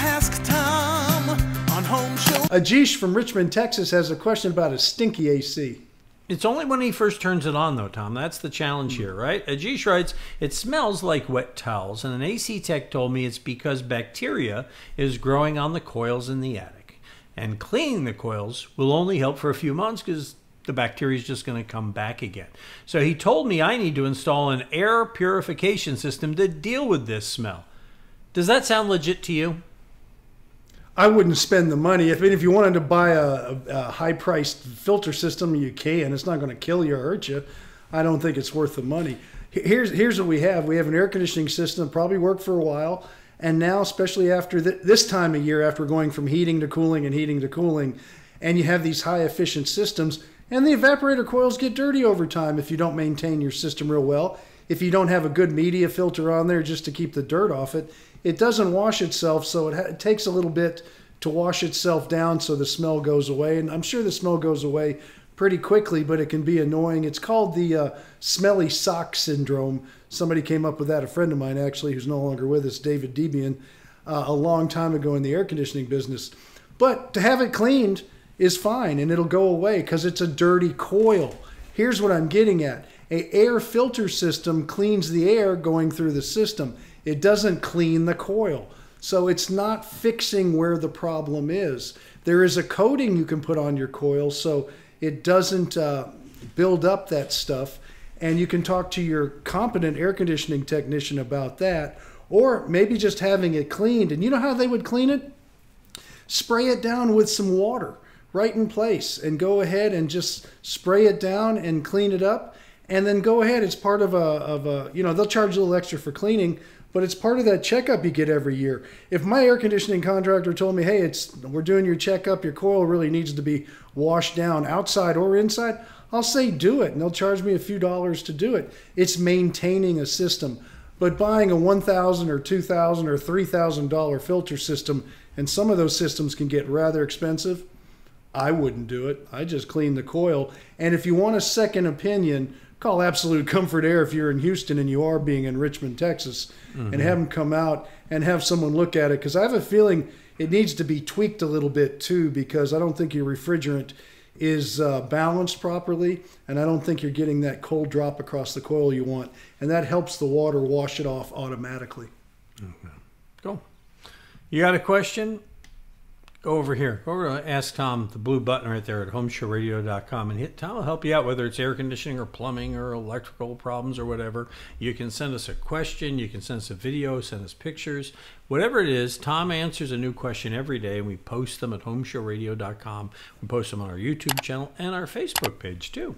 Ask Tom on Home Show. Ajish from Richmond, Texas has a question about a stinky AC. It's only when he first turns it on, though, Tom. That's the challenge here, right? Ajish writes, It smells like wet towels, and an AC tech told me it's because bacteria is growing on the coils in the attic. And cleaning the coils will only help for a few months because the bacteria is just going to come back again. So he told me I need to install an air purification system to deal with this smell. Does that sound legit to you? I wouldn't spend the money. If, if you wanted to buy a, a, a high priced filter system, you can. It's not going to kill you or hurt you. I don't think it's worth the money. Here's, here's what we have we have an air conditioning system, probably worked for a while. And now, especially after th- this time of year, after going from heating to cooling and heating to cooling, and you have these high efficient systems, and the evaporator coils get dirty over time if you don't maintain your system real well. If you don't have a good media filter on there just to keep the dirt off it, it doesn't wash itself, so it, ha- it takes a little bit to wash itself down so the smell goes away. And I'm sure the smell goes away pretty quickly, but it can be annoying. It's called the uh, smelly sock syndrome. Somebody came up with that, a friend of mine actually, who's no longer with us, David Debian, uh, a long time ago in the air conditioning business. But to have it cleaned is fine and it'll go away because it's a dirty coil. Here's what I'm getting at. A air filter system cleans the air going through the system. It doesn't clean the coil. So it's not fixing where the problem is. There is a coating you can put on your coil so it doesn't uh, build up that stuff. And you can talk to your competent air conditioning technician about that. Or maybe just having it cleaned. And you know how they would clean it? Spray it down with some water right in place and go ahead and just spray it down and clean it up. And then go ahead. It's part of a, of a you know, they'll charge a little extra for cleaning but it's part of that checkup you get every year. If my air conditioning contractor told me, "Hey, it's we're doing your checkup, your coil really needs to be washed down outside or inside," I'll say do it, and they'll charge me a few dollars to do it. It's maintaining a system. But buying a one thousand or two thousand or three thousand dollar filter system, and some of those systems can get rather expensive. I wouldn't do it. I just clean the coil. And if you want a second opinion, call Absolute Comfort Air if you're in Houston and you are being in Richmond, Texas, mm-hmm. and have them come out and have someone look at it because I have a feeling it needs to be tweaked a little bit too because I don't think your refrigerant is uh, balanced properly and I don't think you're getting that cold drop across the coil you want and that helps the water wash it off automatically. Okay. Cool. You got a question? Go over here. Go over to Ask Tom, the blue button right there at homeshowradio.com, and hit Tom will help you out, whether it's air conditioning or plumbing or electrical problems or whatever. You can send us a question, you can send us a video, send us pictures, whatever it is. Tom answers a new question every day, and we post them at homeshowradio.com. We post them on our YouTube channel and our Facebook page too.